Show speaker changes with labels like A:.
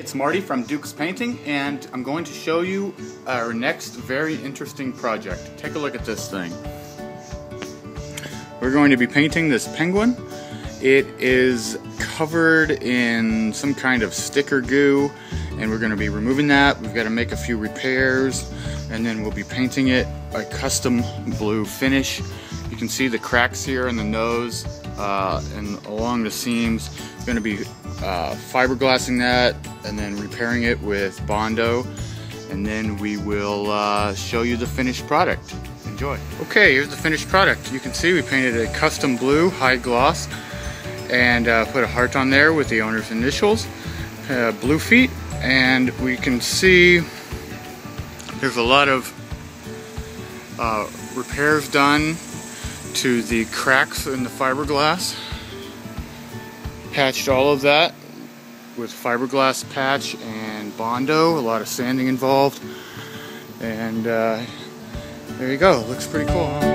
A: It's Marty from Duke's Painting and I'm going to show you our next very interesting project. Take a look at this thing. We're going to be painting this penguin. It is covered in some kind of sticker goo and we're going to be removing that. We've got to make a few repairs and then we'll be painting it a custom blue finish. You can see the cracks here in the nose uh, and along the seams. Going to be uh, fiberglassing that and then repairing it with Bondo and then we will uh, show you the finished product. Enjoy. Okay, here's the finished product. You can see we painted a custom blue high gloss and uh, put a heart on there with the owner's initials, uh, blue feet, and we can see there's a lot of uh, repairs done to the cracks in the fiberglass. Patched all of that with fiberglass patch and Bondo, a lot of sanding involved. And uh, there you go, looks pretty cool, huh?